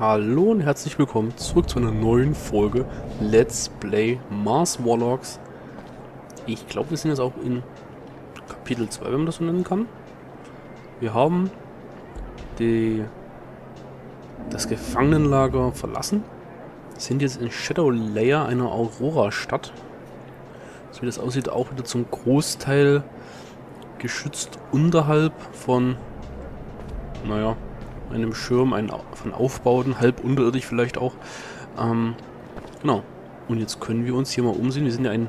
Hallo und herzlich willkommen zurück zu einer neuen Folge Let's Play Mars Warlocks. Ich glaube, wir sind jetzt auch in Kapitel 2, wenn man das so nennen kann. Wir haben die, das Gefangenenlager verlassen, sind jetzt in Shadow Layer, einer Aurora-Stadt. So wie das aussieht, auch wieder zum Großteil geschützt unterhalb von, naja, einem Schirm, ein, von Aufbauten, halb unterirdisch vielleicht auch. Ähm, genau. Und jetzt können wir uns hier mal umsehen. Wir sind ja ein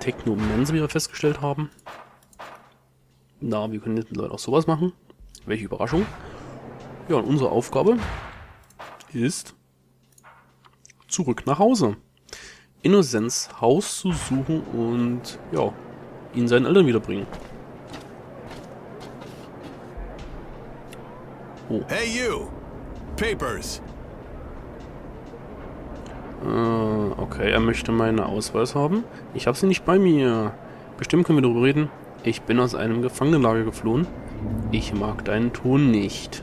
Technomancer, wie wir festgestellt haben. Na, wir können jetzt mit Leuten auch sowas machen. Welche Überraschung. Ja, und unsere Aufgabe ist zurück nach Hause. Innozenz Haus zu suchen und ja, ihn seinen Eltern wiederbringen. Oh. Hey you! Papers! Äh, okay, er möchte meinen Ausweis haben. Ich habe sie nicht bei mir. Bestimmt können wir darüber reden. Ich bin aus einem Gefangenenlager geflohen. Ich mag deinen Ton nicht.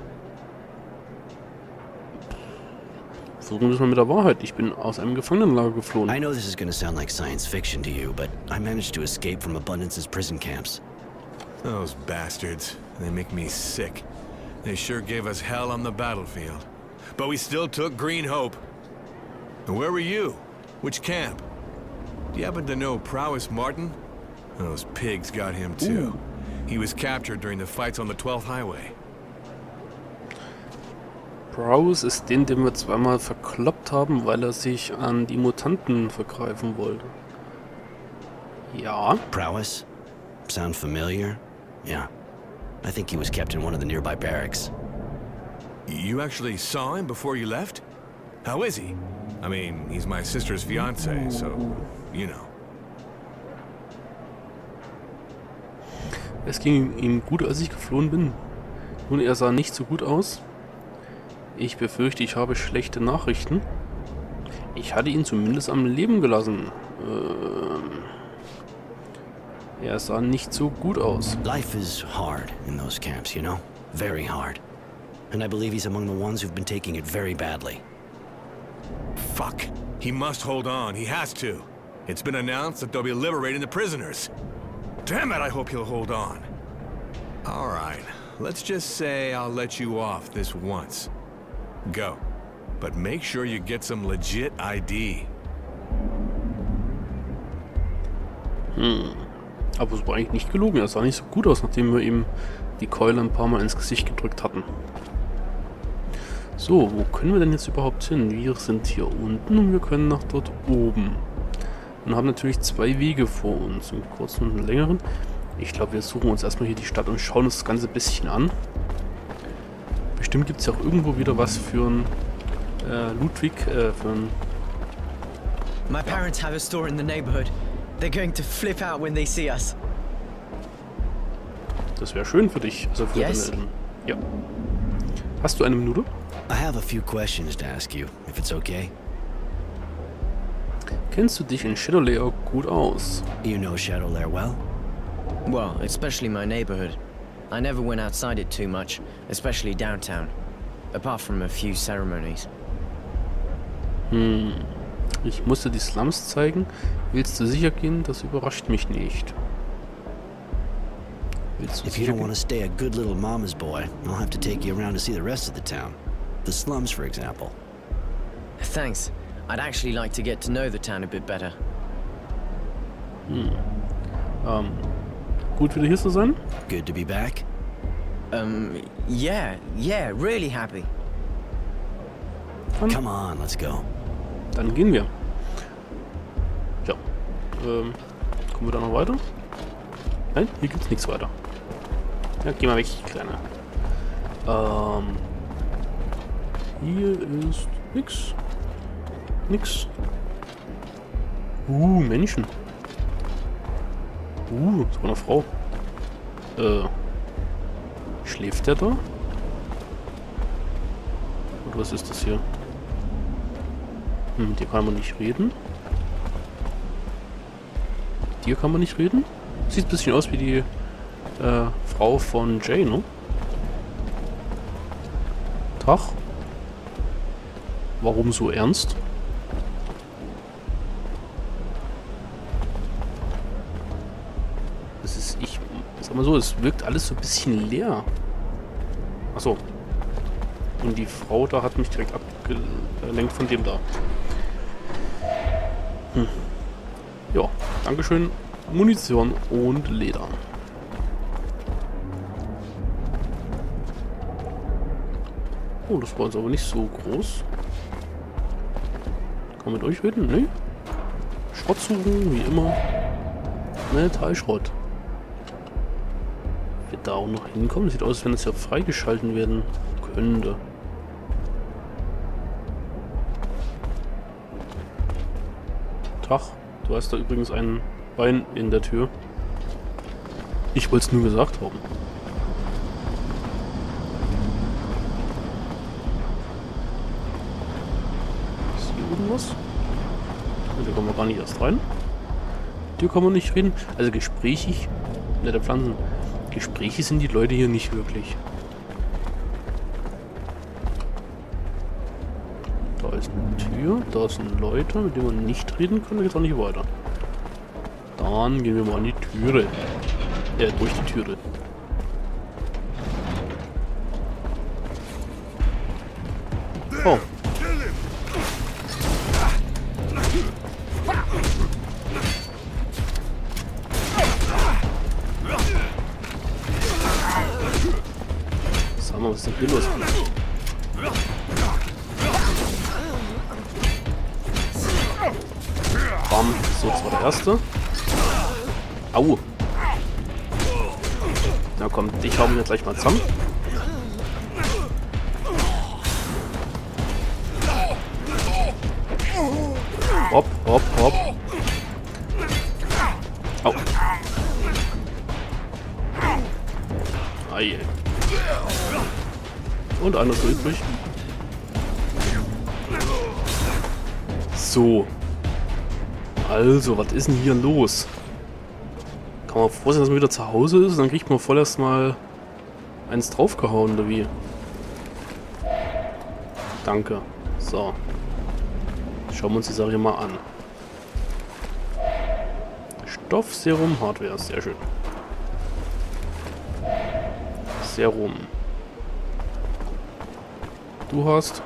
Versuchen wir es mal mit der Wahrheit. Ich bin aus einem Gefangenenlager geflohen. I know this is sound like science fiction to you, but I managed to escape from Abundance's prison camps. Those bastards. They make me sick. They sure gave us hell on the battlefield. But we still took Green Hope. And where were you? Which camp? Do you happen to know Prowess Martin? Those pigs got him too. Ooh. He was captured during the fights on the 12th Highway. Prowess ist den, den wir zweimal verkloppt haben, weil er sich an die Mutanten vergreifen wollte. Ja. Prowess? Sound familiar? Yeah. I think he was kept in one of the nearby barracks. You actually saw him before you left? How is he? I mean, he's my sister's fiance, so, you know. Es ging ihm gut, als ich geflohen bin. Nun, er sah nicht so gut aus. Ich befürchte, ich habe schlechte Nachrichten. Ich hatte ihn zumindest am Leben gelassen. Ähm er sah nicht so gut aus. Life is hard in those camps, you know? Very hard. And I believe he's among the ones who've been taking it very badly. Fuck. He must hold on. He has to. It's been announced that they'll be liberating the prisoners. Damn it, I hope he'll hold on. All right. Let's just say I'll let you off this once. Go. But make sure you get some legit ID. Hmm. Aber es war eigentlich nicht gelogen. Er sah nicht so gut aus, nachdem wir ihm die Keule ein paar Mal ins Gesicht gedrückt hatten. So, wo können wir denn jetzt überhaupt hin? Wir sind hier unten und wir können nach dort oben. Und haben natürlich zwei Wege vor uns, einen kurzen und einen längeren. Ich glaube, wir suchen uns erstmal hier die Stadt und schauen uns das Ganze ein bisschen an. Bestimmt gibt es ja auch irgendwo wieder was für einen äh, Ludwig, äh, für einen... My parents have a store in the neighborhood. They're going to flip out when they see us. Das wäre schön für dich, also für yes. deine Eltern. Ja. Hast du eine Minute? I have a few questions to ask you, if it's okay. Kennst du dich in Shadowlayer gut aus? You know Shadowlayer well? Well, especially my neighborhood. I never went outside it too much, especially downtown. Apart from a few ceremonies. Hm. Ich musste die Slums zeigen. Willst du sicher gehen? Das überrascht mich nicht. Willst du If you don't want to stay a good little mama's boy, I'll have to take you around to see the rest of the town. The slums, for example. Thanks. I'd actually like to get to know the town a bit better. Hm. Um, gut wieder hier zu sein? Good to be back. Um, yeah, yeah, really happy. Come on, let's go. Dann gehen wir. Ja. Ähm, kommen wir da noch weiter? Nein, hier gibt's nichts weiter. Ja, geh mal weg, Kleiner. Ähm, hier ist nix. Nix. Uh, Menschen. Uh, so eine Frau. Äh, schläft der da? Oder was ist das hier? Hm, mit dir kann man nicht reden. Mit dir kann man nicht reden. Sieht ein bisschen aus wie die äh, Frau von Jay, ne? Tag. warum so ernst? Das ist, ich sag mal so, es wirkt alles so ein bisschen leer. Achso. Und die Frau da hat mich direkt abgelenkt von dem da. Hm. Ja, Dankeschön. Munition und Leder. Oh, das war jetzt aber nicht so groß. Kann man mit euch reden? Ne? Schrott suchen, wie immer. Metallschrott. Wird da auch noch hinkommen? Sieht aus, als wenn es ja freigeschalten werden könnte. Tag, du hast da übrigens ein Bein in der Tür. Ich wollte es nur gesagt haben. Ist hier irgendwas? Da kommen wir gar nicht erst rein. Hier kann man nicht reden. Also gesprächig, ne, der Pflanzen. Gesprächig sind die Leute hier nicht wirklich. Tür, da sind Leute, mit denen man nicht reden kann, da geht auch nicht weiter. Dann gehen wir mal an die Türe. Ja, durch die Türe. Oh. Sag mal, was ist denn hier los? Erste. Au. Na komm, dich hauen wir gleich mal zusammen. Hopp, hopp, hopp. Au. Ei. Und einer ist übrig. So. Also, was ist denn hier los? Kann man froh dass man wieder zu Hause ist? Dann kriegt man voll erstmal eins draufgehauen, oder wie? Danke. So. Schauen wir uns die Sache mal an. Stoff, Serum, Hardware. Sehr schön. Serum. Du hast...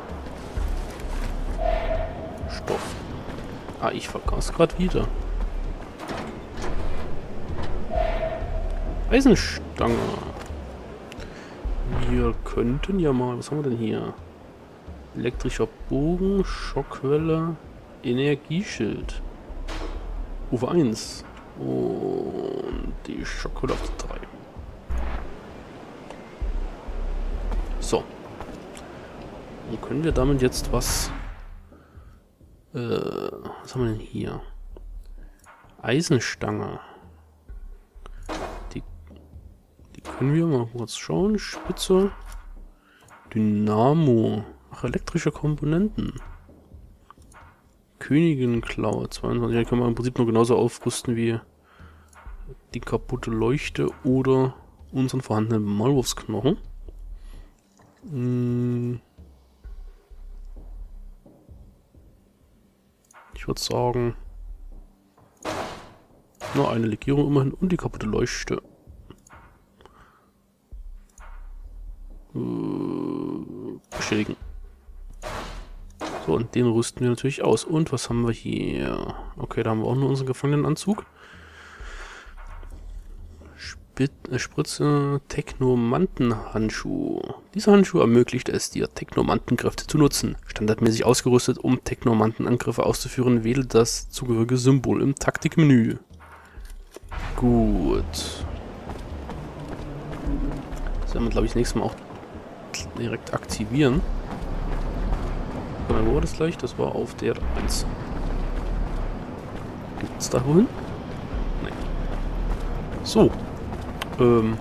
Ah, ich vergaß gerade wieder. Eisenstange. Wir könnten ja mal... Was haben wir denn hier? Elektrischer Bogen, Schockwelle, Energieschild. Uwe 1. Und die Schockwelle auf 3. So. Und können wir damit jetzt was... Äh, was haben wir denn hier? Eisenstange. Die, die können wir mal kurz schauen. Spitze. Dynamo. Ach, elektrische Komponenten. Königin-Klaue 22. Die können wir im Prinzip nur genauso aufrüsten wie die kaputte Leuchte oder unseren vorhandenen Maulwurfsknochen. Hm. Würde sagen, nur eine Legierung immerhin und die kaputte Leuchte. Äh, beschädigen. So, und den rüsten wir natürlich aus. Und was haben wir hier? Okay, da haben wir auch nur unseren Gefangenenanzug. Spit äh, Spritze Technomantenhandschuh. Dieser Handschuh ermöglicht es dir, Technomantengräfte zu nutzen. Standardmäßig ausgerüstet, um Technomantenangriffe auszuführen, wähle das zugehörige Symbol im Taktikmenü. Gut. Das werden wir, glaube ich, das nächste Mal auch direkt aktivieren. Wo war das gleich? Das war auf der 1. Gibt's da wohin? Nein. So. Ähm.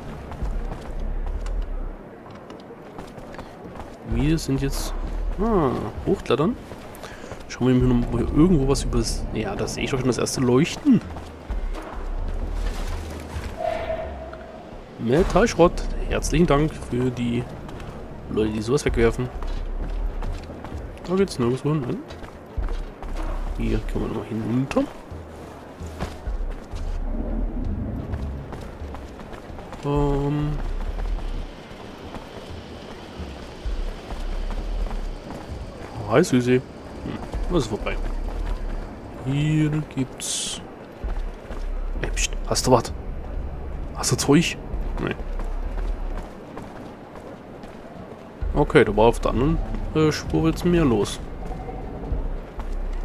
Wir sind jetzt... Ah, hochklettern. Schauen wir mal, ob wir irgendwo was über das... Ja, da sehe ich doch schon das erste Leuchten. Metallschrott. Herzlichen Dank für die Leute, die sowas wegwerfen. Da geht's nirgendwo hin. Hier können wir nochmal hinunter. Hi Süßi. Hm, was ist vorbei? Hier gibt's... Ey, pst, hast du was? Hast du Zeug? Nee. Okay, da war auf der anderen äh, Spur jetzt mehr los.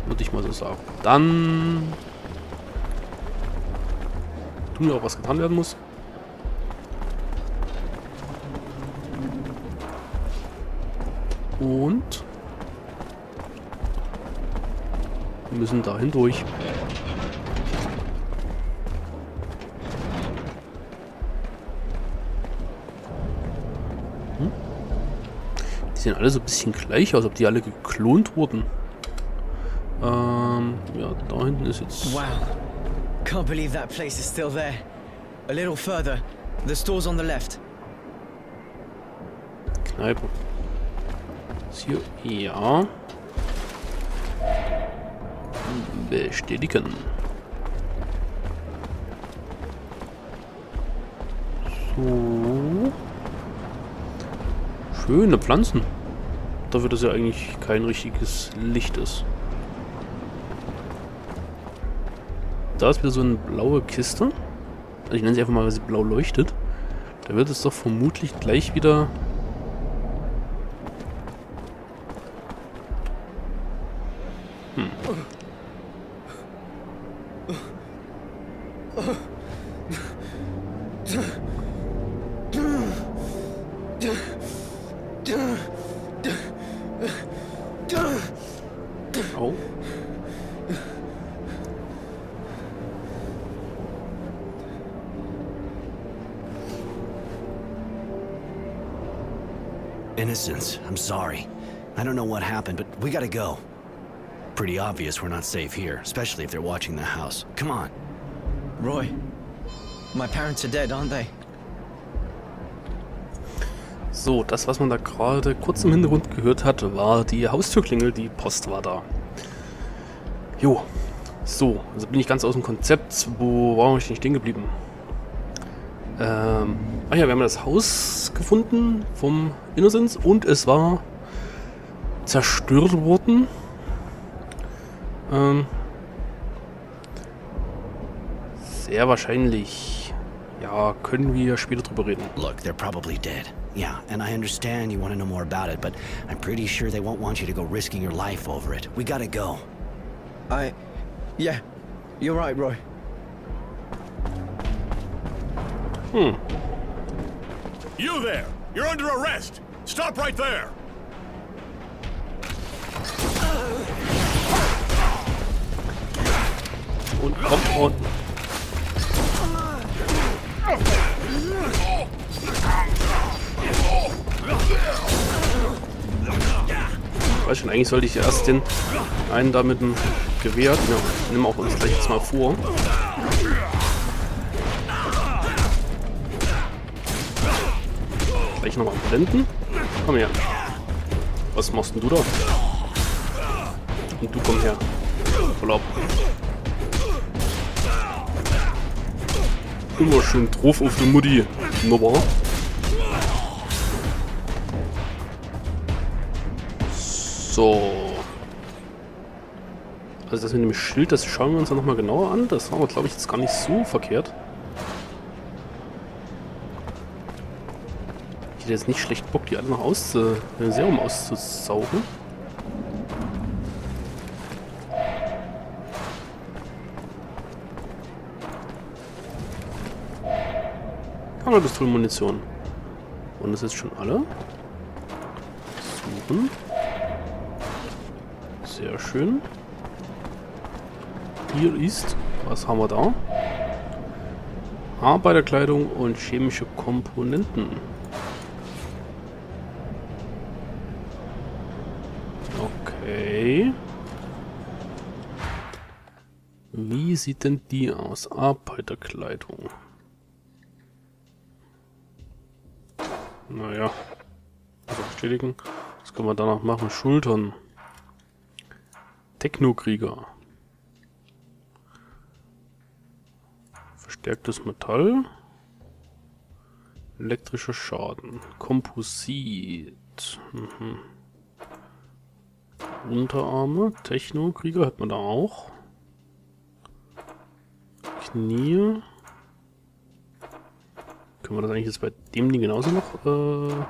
Würde ich mal so sagen. Dann... Tun wir auch, was getan werden muss. Und... Wir müssen dahin durch. Hm? Die sehen alle so ein bisschen gleich aus, ob die alle geklont wurden. Ähm, ja, da hinten ist jetzt... Wow. Can't believe that place is still there. A little further. The store's on the left. Kneipe. Ist hier... Ja. Bestätigen. So. Schöne Pflanzen. Dafür, dass ja eigentlich kein richtiges Licht ist. Da ist wieder so eine blaue Kiste. Also ich nenne sie einfach mal, weil sie blau leuchtet. Da wird es doch vermutlich gleich wieder Oh. Innocence, I'm sorry. I don't know what happened, but we gotta go. Pretty obvious we're not safe here, especially if they're watching the house. Come on. Roy, my parents are dead, aren't they? So, das, was man da gerade kurz im Hintergrund gehört hat, war die Haustürklingel, die Post war da. Jo, so, also bin ich ganz aus dem Konzept. Wo war ich nicht stehen geblieben? Ähm, ach ja, wir haben das Haus gefunden vom Innocence und es war zerstört worden. Ähm, sehr wahrscheinlich. Ja, können wir später drüber reden. Look, they're probably dead. Yeah, and I understand you want to know more about it, but I'm pretty sure they won't want you to go risking your life over it. We gotta go. I... Yeah, you're right, Roy. Hm, You there! You're under arrest! Stop right there! Und kommt und. Ich weiß schon, eigentlich sollte ich erst den einen da mit dem Gewehr, ja, nehmen auch uns gleich jetzt mal vor. Gleich nochmal blenden. Komm her. Was machst denn du da? Und du komm her. Voll Immer schön drauf auf die Mutti. Wunderbar. So. Also das mit dem Schild, das schauen wir uns dann nochmal genauer an. Das war aber, glaube ich, jetzt gar nicht so verkehrt. Ich hätte jetzt nicht schlecht Bock, die alle noch aus, äh, Serum auszusaugen. Hammerpistolenmunition. Und das ist schon alle. Suchen. Sehr schön. Hier ist, was haben wir da? Arbeiterkleidung und chemische Komponenten. Okay. Wie sieht denn die aus? Arbeiterkleidung. Naja. Also bestätigen. Was können wir danach machen? Schultern. Technokrieger. Verstärktes Metall. Elektrischer Schaden. Komposit. Mhm. Unterarme. Technokrieger hat man da auch. Knie. Können wir das eigentlich jetzt bei dem Ding genauso noch... Äh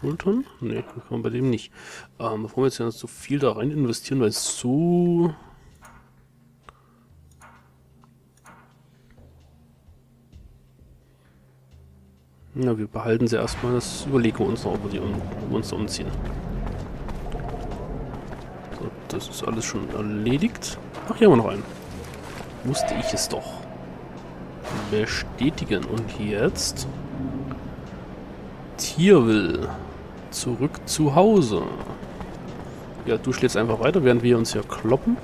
Schultern? Ne, kann man bei dem nicht. Ähm, bevor wir jetzt ja so viel da rein investieren, weil es so... Na, wir behalten sie erstmal. Das überlegen wir uns noch, ob wir, um, ob wir uns da umziehen. So, das ist alles schon erledigt. Ach, hier haben wir noch einen. Wusste ich es doch. Bestätigen. Und jetzt... Tierwill. Zurück zu Hause. Ja, du schläfst einfach weiter, während wir uns hier kloppen.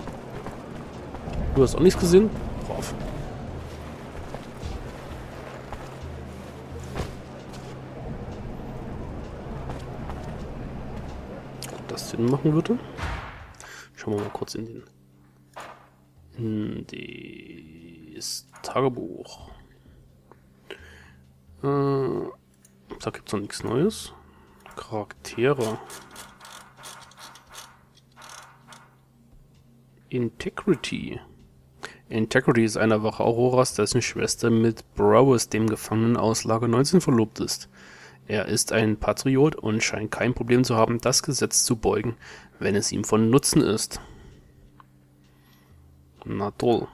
Du hast auch nichts gesehen? Brav. Das Sinn machen würde? Schauen wir mal kurz in den... In das Tagebuch. Äh, da gibt es noch nichts Neues. Charaktere. Integrity. Integrity ist eine Wache Auroras, dessen Schwester mit Browers, dem Gefangenen aus Lager 19, verlobt ist. Er ist ein Patriot und scheint kein Problem zu haben, das Gesetz zu beugen, wenn es ihm von Nutzen ist. Na toll.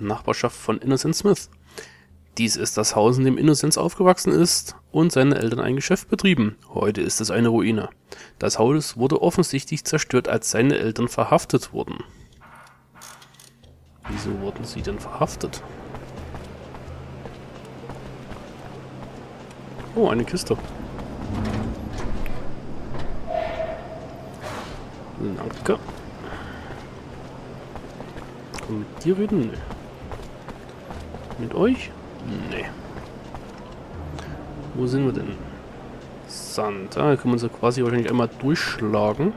Nachbarschaft von Innocent Smith. Dies ist das Haus, in dem Innocence aufgewachsen ist und seine Eltern ein Geschäft betrieben. Heute ist es eine Ruine. Das Haus wurde offensichtlich zerstört, als seine Eltern verhaftet wurden. Wieso wurden sie denn verhaftet? Oh, eine Kiste. Danke. Kann mit dir reden? Nee. Mit euch? Nee. Wo sind wir denn? Sand. Ah, da können wir uns ja quasi wahrscheinlich einmal durchschlagen.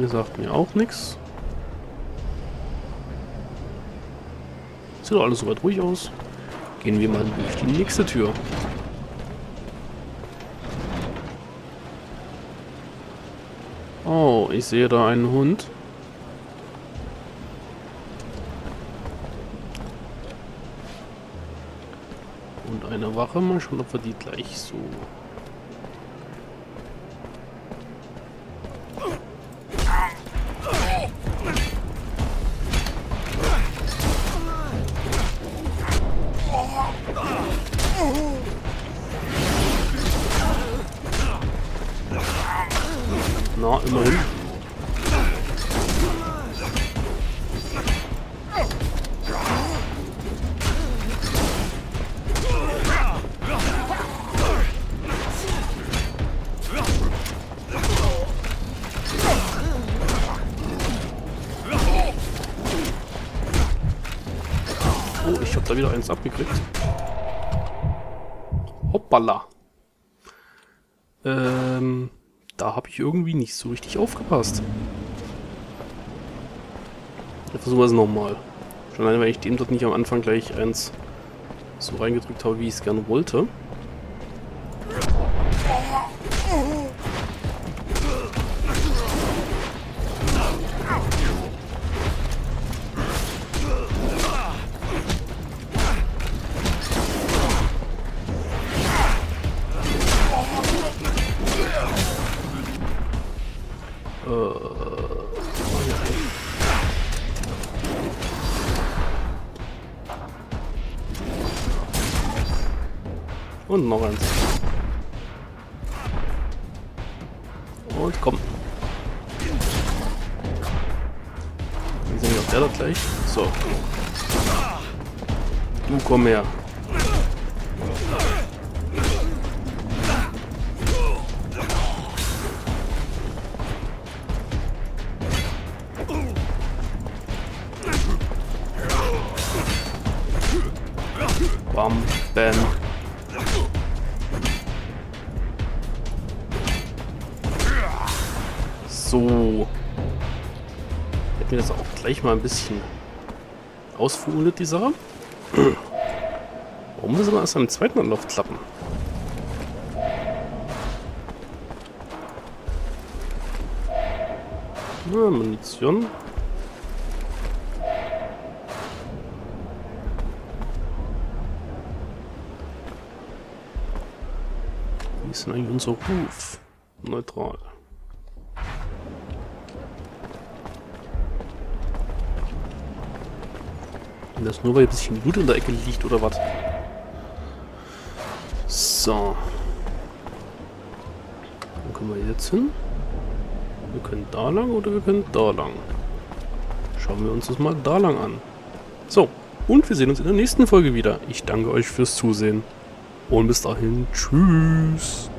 Ihr sagt mir auch nichts. Sieht doch alles soweit ruhig aus. Gehen wir mal durch die nächste Tür. Oh, ich sehe da einen Hund. Wache. Mal schauen, ob wir die gleich so... wieder eins abgekriegt. Hoppala. Ähm, da habe ich irgendwie nicht so richtig aufgepasst. Jetzt versuchen wir es nochmal. Schon allein, weil ich dem dort nicht am Anfang gleich eins so reingedrückt habe, wie ich es gerne wollte. Und noch eins. Und komm. Dann sind wir auch der da gleich. So. Du komm her. Gleich mal ein bisschen ausformuliert, die Sache. Warum es immer erst am zweiten Anlauf klappen? Na, Munition. Wie ist denn eigentlich unser Ruf? Neutral. Und das nur, weil ein bisschen Blut in der Ecke liegt, oder was? So. Wo können wir jetzt hin? Wir können da lang oder wir können da lang. Schauen wir uns das mal da lang an. So, und wir sehen uns in der nächsten Folge wieder. Ich danke euch fürs Zusehen. Und bis dahin, tschüss.